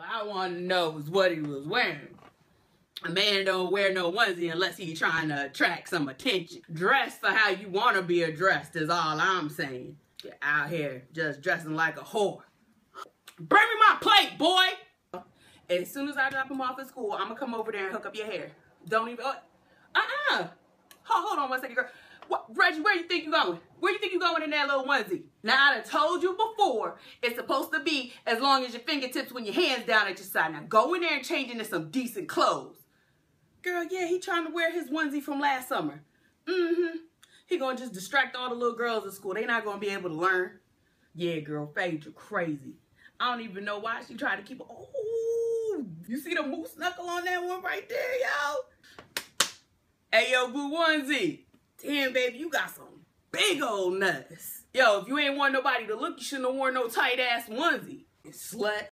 What I want to know what he was wearing. A man don't wear no onesie unless he trying to attract some attention. Dress for how you want to be addressed is all I'm saying. You're out here just dressing like a whore. Bring me my plate, boy! As soon as I drop him off at school, I'm gonna come over there and hook up your hair. Don't even. Uh uh. Hold, hold on one second, girl. What, Reggie, where you think you going? Where you think you going in that little onesie? Now, I told you before, it's supposed to be as long as your fingertips when your hands down at your side. Now, go in there and change into some decent clothes. Girl, yeah, he trying to wear his onesie from last summer. Mm-hmm. He gonna just distract all the little girls at school. They not gonna be able to learn. Yeah, girl, Phaedra crazy. I don't even know why she tried to keep. Oh, you see the moose knuckle on that one right there, yo? Hey, yo, boo onesie. Damn, baby, you got some big old nuts. Yo, if you ain't want nobody to look, you shouldn't have worn no tight ass onesie. Slut.